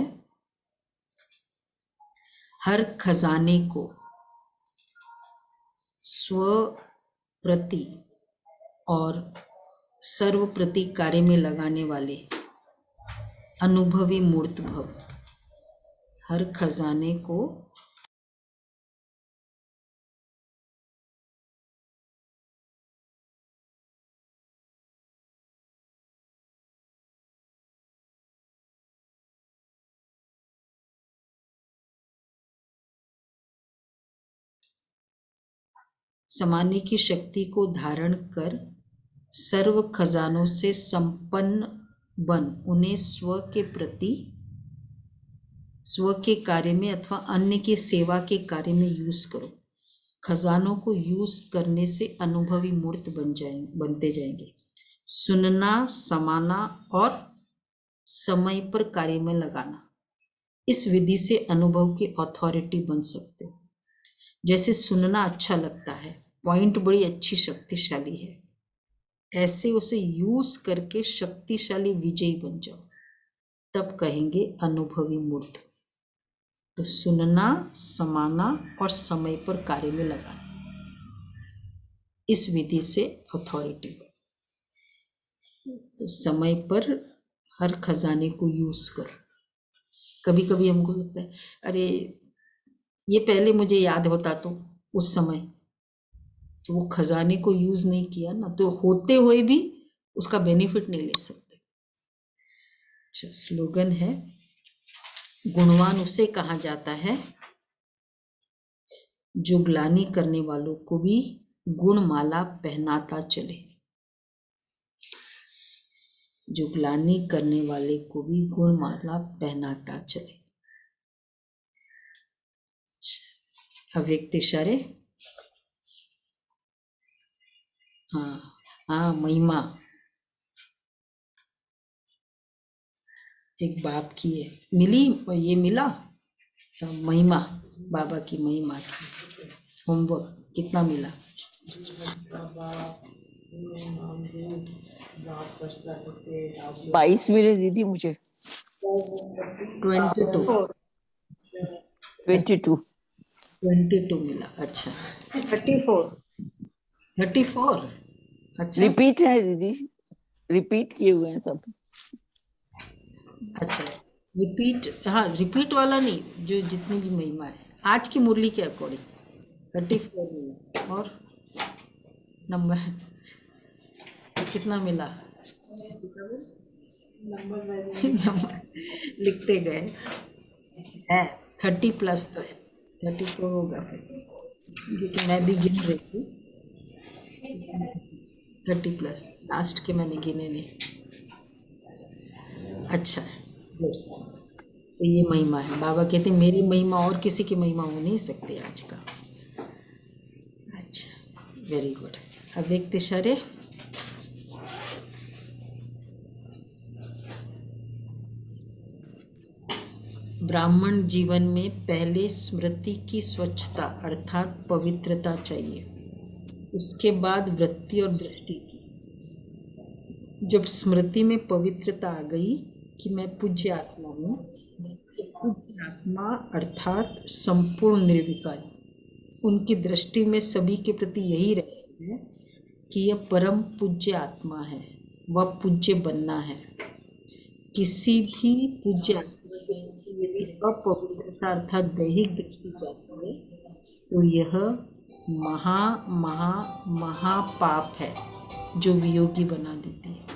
हर खजाने को स्व प्रति और सर्व प्रति कार्य में लगाने वाले अनुभवी मूर्त भव। हर खजाने को समाने की शक्ति को धारण कर सर्व खजानों से संपन्न बन, उन्हें स्व के प्रति, स्व के कार्य में अथवा अन्य के सेवा के कार्य में यूज़ करो। खजानों को यूज़ करने से अनुभवी मूर्त बन जाएँगे बनते जाएँगे। सुनना, समाना और समय पर कार्य में लगाना। इस विधि से अनुभव की अथॉरिटी बन सकते हो। जैसे सुनना अच्छा लगता है पॉइंट बड़ी अच्छी शक्तिशाली है। ऐसे उसे यूज़ करके शक्तिशाली विजयी बन जाओ। तब कहेंगे अनुभवी मूर्त। तो सुनना, समाना और समय पर कार्य में लगाना। इस विधि से अथॉरिटी तो समय पर हर खजाने को यूज़ करो। कभी कभी हमको लगता है, अरे, ये पहले मुझे याद होता तो उस समय तो वो खजाने को यूज़ नहीं किया ना तो होते हुए भी उसका बेनिफिट नहीं ले सकते। अच्छा स्लोगन है, गुणवान उसे कहा जाता है, जो ग्लानी करने वालों को भी गुणमाला पहनाता चले। जो ग्लानी करने वाले को भी गुणमाला पहनाता चले। अव्यक्त इशारे हाँ हाँ महिमा। एक बाप की है मिली ये मिला? हाँ, महिमा बाबा की महिमा की होमवर्क कितना मिला? बाईस मिले दीदी मुझे। Twenty two. Twenty two. Twenty two मिला अच्छा। Thirty four. Thirty four? अच्छा। रिपीट है दीदी। रिपीट किए हुए हैं सब। अच्छा। रिपीट हाँ रिपीट वाला नहीं जो जितनी भी महिमा है। आज की मुरली के अकॉर्डिंग थर्टी फोर और नंबर कितना मिला? नंबर लिखते गए। है। थर्टी प्लस तो है। थर्टी फोर होगा। फिर क्योंकि मैं भी गिन रही थी थर्टी प्लस। लास्ट के मैंने गिने नहीं। अच्छा। है तो ये महिमा है। बाबा कहते मेरी महिमा और किसी की महिमा हो नहीं सकती आज का। अच्छा वेरी गुड अब देखते शरे। ब्राह्मण जीवन में पहले स्मृति की स्वच्छता अर्थात पवित्रता चाहिए। उसके बाद वृत्ति और दृष्टि की। जब स्मृति में पवित्रता आ गई कि मैं पूज्य आत्मा हूँ पूज्य आत्मा अर्थात संपूर्ण निर्विकारी। उनकी दृष्टि में सभी के प्रति यही रहता है कि यह परम पूज्य आत्मा है, वह पूज्य बनना है। किसी भी पूज्य आत्मा अपवित्रता अर्थात दैहिक दृष्टि जाती है तो यह महा महा, महापाप है, जो वियोगी बना देती है।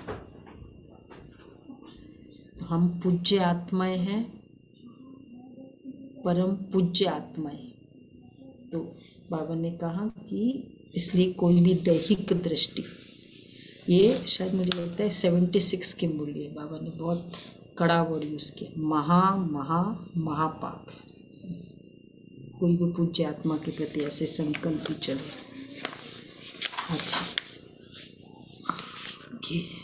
तो हम पूज्य आत्माएँ हैं, परम पूज्य आत्माएँ। तो बाबा ने कहा कि इसलिए कोई भी दैहिक दृष्टि, ये शायद मुझे लगता है सेवेंटी सिक्स के मूल्य बाबा ने बहुत कड़ा वर्ड यूज़ किया। महा महा, महापाप है। कोई भी पूज्य आत्मा के प्रति ऐसे संकल्प ही चले। अच्छा। ये